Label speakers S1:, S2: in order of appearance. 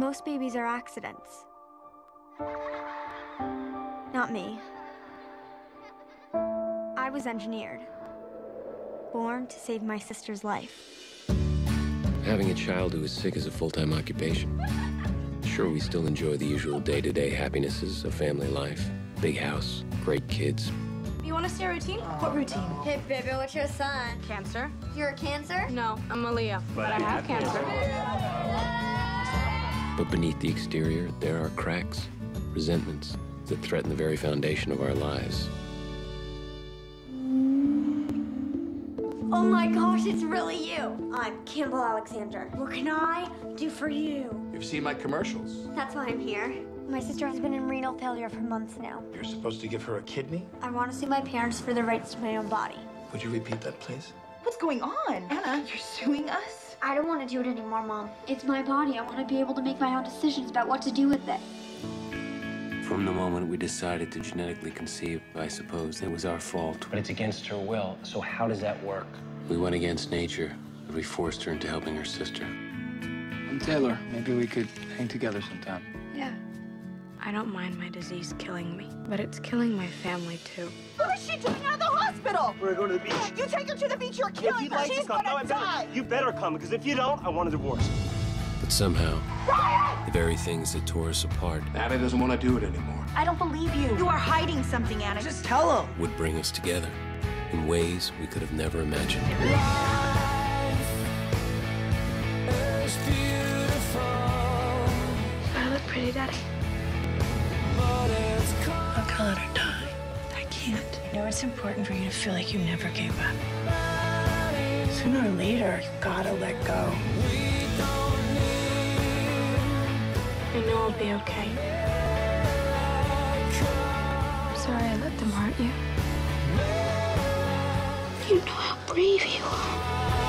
S1: Most babies are accidents. Not me. I was engineered. Born to save my sister's life.
S2: Having a child who is sick is a full-time occupation. Sure, we still enjoy the usual day-to-day happinesses of family life. Big house, great kids.
S3: You want to see a routine? What routine?
S1: Hey, baby, what's your sign?
S3: Cancer?
S1: You're a cancer?
S3: No, I'm a Leo, but, I have cancer.
S2: But beneath the exterior, there are cracks, resentments that threaten the very foundation of our lives.
S1: Oh my gosh, it's really you. I'm Campbell Alexander. What can I do for you?
S4: You've seen my commercials.
S1: That's why I'm here. My sister has been in renal failure for months now.
S4: You're supposed to give her a kidney?
S1: I want to see my parents for the rights to my own body.
S4: Would you repeat that, please?
S5: What's going on? Anna, you're suing us?
S1: I don't want to do it anymore, Mom. It's my body. I want to be able to make my own decisions about what to do with it.
S2: From the moment we decided to genetically conceive, I suppose it was our fault.
S6: But it's against her will, so how does that work?
S2: We went against nature, but we forced her into helping her sister.
S7: I'm Taylor. Maybe we could hang together sometime.
S3: Yeah. I don't mind my disease killing me, but it's killing my family too.
S5: What is she doing out of the hospital?
S8: We're going to the beach.
S5: You take her to the beach, you're
S8: If
S5: killing
S8: you'd
S5: her.
S8: like
S5: She's
S8: to come,
S5: gonna
S8: I better,
S5: die.
S8: you better come, because if you don't, I want a divorce.
S2: But somehow, the very things that tore us apart
S4: Anna doesn't want to do it anymore.
S5: I don't believe you. You are hiding something, Anna. Just tell him.
S2: would bring us together in ways we could have never imagined.
S3: I look pretty, Daddy.
S9: I'm gonna let her die. I can't. I know it's important for you to feel like you never gave up. Sooner or later, you gotta let go.
S3: I know I'll be okay. I'm sorry I let them hurt you.
S1: You know how brave you are.